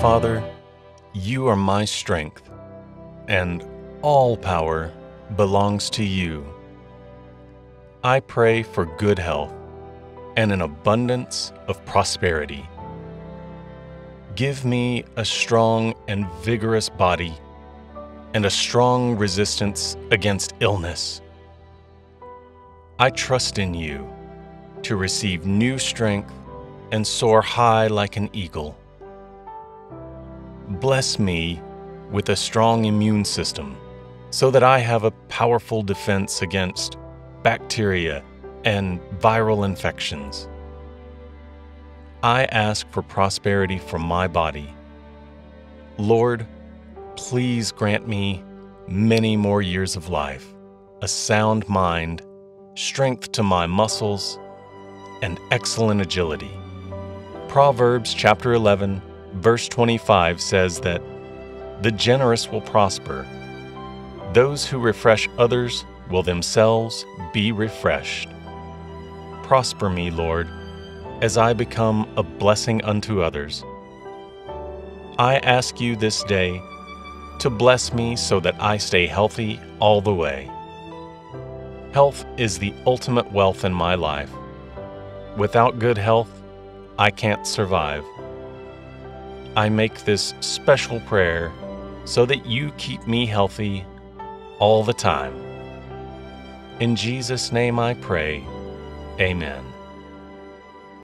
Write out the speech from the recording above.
Father, you are my strength, and all power belongs to you. I pray for good health and an abundance of prosperity. Give me a strong and vigorous body and a strong resistance against illness. I trust in you to receive new strength and soar high like an eagle. Bless me with a strong immune system so that I have a powerful defense against bacteria and viral infections. I ask for prosperity for my body. Lord, please grant me many more years of life, a sound mind, strength to my muscles, and excellent agility. Proverbs chapter 11, verse 25 says that the generous will prosper. Those who refresh others will themselves be refreshed. Prosper me, Lord, as I become a blessing unto others. I ask you this day to bless me so that I stay healthy all the way. Health is the ultimate wealth in my life. Without good health, I can't survive. I make this special prayer so that you keep me healthy all the time. In Jesus' name I pray, Amen.